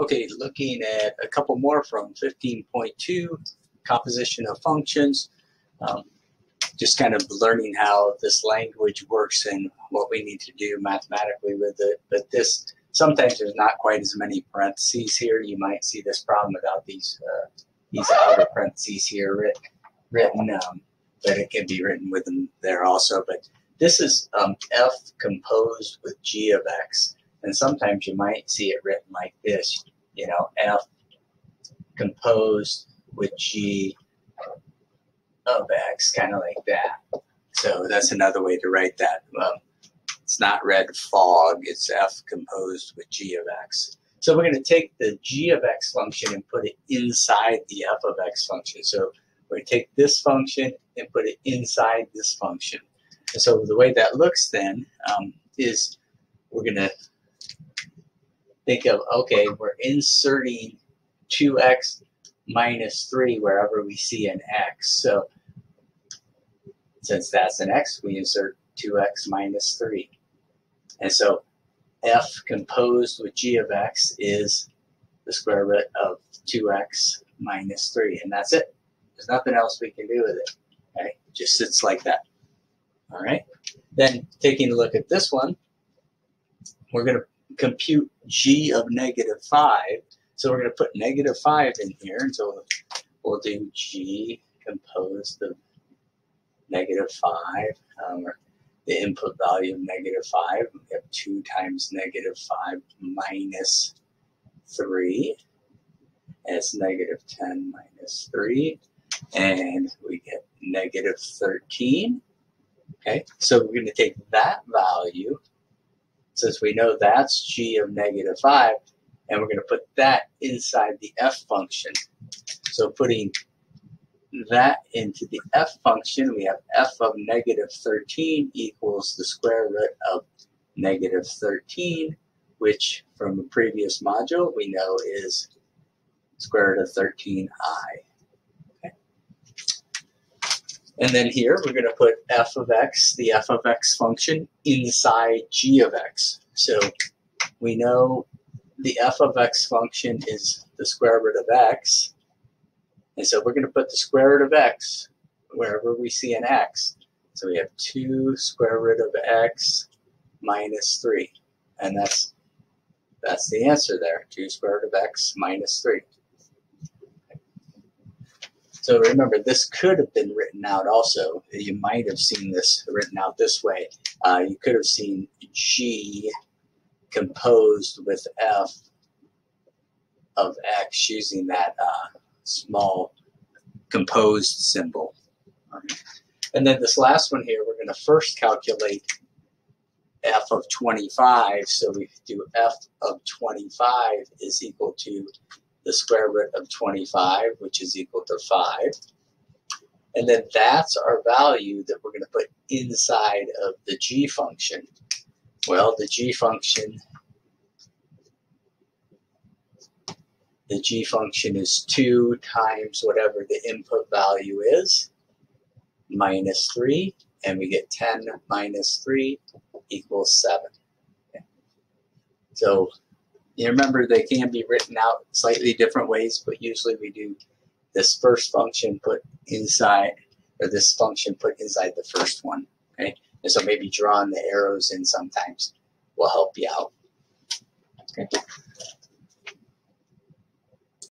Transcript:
Okay, looking at a couple more from 15.2, composition of functions. Um, just kind of learning how this language works and what we need to do mathematically with it. But this, sometimes there's not quite as many parentheses here. You might see this problem without these, uh, these outer parentheses here writ written, um, but it can be written with them there also. But this is um, f composed with g of x. And sometimes you might see it written like this, you know, f composed with g of x, kind of like that. So that's another way to write that. Um, it's not red fog, it's f composed with g of x. So we're going to take the g of x function and put it inside the f of x function. So we're going to take this function and put it inside this function. And so the way that looks then um, is we're going to think of, okay, we're inserting 2x minus 3 wherever we see an x. So since that's an x, we insert 2x minus 3. And so f composed with g of x is the square root of 2x minus 3. And that's it. There's nothing else we can do with it. Okay? It just sits like that. All right. Then taking a look at this one, we're going to compute g of negative 5. So we're going to put negative 5 in here. And so we'll do g composed of negative 5. Um, the input value of negative 5. We have 2 times negative 5 minus 3. And it's negative 10 minus 3. And we get negative 13. Okay, so we're going to take that value since we know that's g of negative 5, and we're going to put that inside the f function. So putting that into the f function, we have f of negative 13 equals the square root of negative 13, which from a previous module we know is square root of 13i. And then here we're going to put f of x, the f of x function, inside g of x. So we know the f of x function is the square root of x. And so we're going to put the square root of x wherever we see an x. So we have 2 square root of x minus 3. And that's that's the answer there, 2 square root of x minus 3. So remember, this could have been written out also. You might have seen this written out this way. Uh, you could have seen G composed with F of X using that uh, small composed symbol. And then this last one here, we're going to first calculate f of 25. So we do f of 25 is equal to the square root of 25, which is equal to 5. And then that's our value that we're going to put inside of the g function. Well, the g function, the g function is 2 times whatever the input value is, minus 3, and we get 10 minus 3 equals 7. Okay. So you remember they can be written out slightly different ways, but usually we do this first function put inside, or this function put inside the first one. Okay, and so maybe drawing the arrows in sometimes will help you out. Okay.